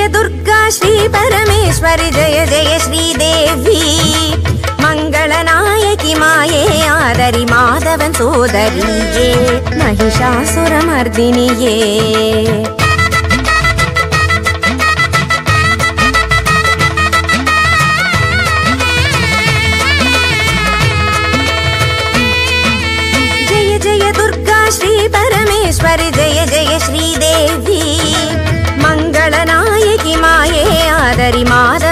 ஜெய துர்கா ஸ்ரீ பரமேஸ்வரி ஜெய ஜெய ஸ்ரீ தேவி மங்களநாயகி மாயே ஆதரி மாதவன் சோதரியே மகிஷாசுரமர்தினியே.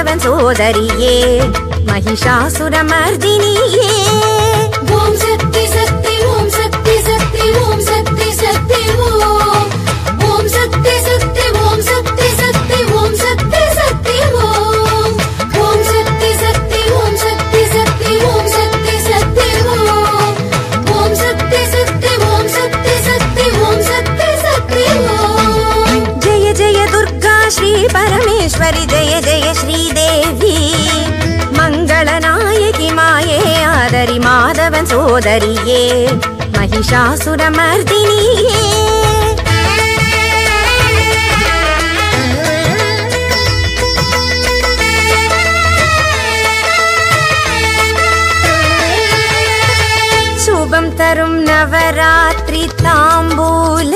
அவன் சோதரியே மகிஷாசுரமர்தினியே. ஓம் சக்தி ஸ்ரீ பரமேஸ்வரி ஜெய ஜெய ஸ்ரீதேவி. மங்களநாயகி மாயே ஆதரி மாதவன் சோதரியே மகிஷாசுரமர்தினியே. தரும் நவராத்திரி தாம்பூல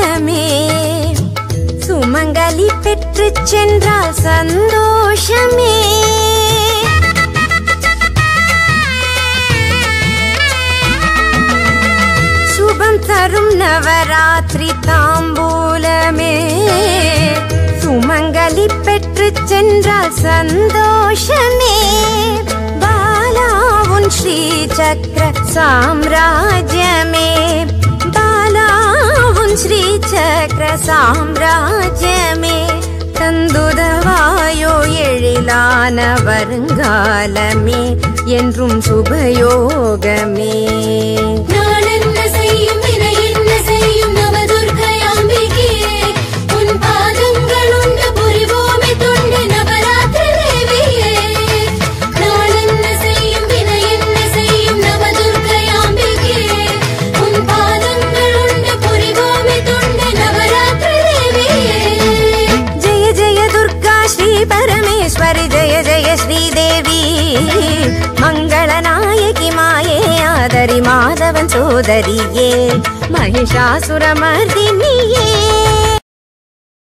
செங்கலி பெற்று சென்றால் சந்தோஷமே. சுபம் தரும் நவராத்திரி தாம்பூலமே. लिल् सन्तोषमे नवरात्रि ताम्बूलमे सुमङ्गलि पन्तोषमे बालान् श्रीचक्रम्राज्यमेव बालान् श्रीचक्रम्रा எழிலான வருங்காலமே என்றும் சுபயோகமே. சுந்தரியே மகிஷாசுரமர்தினியே.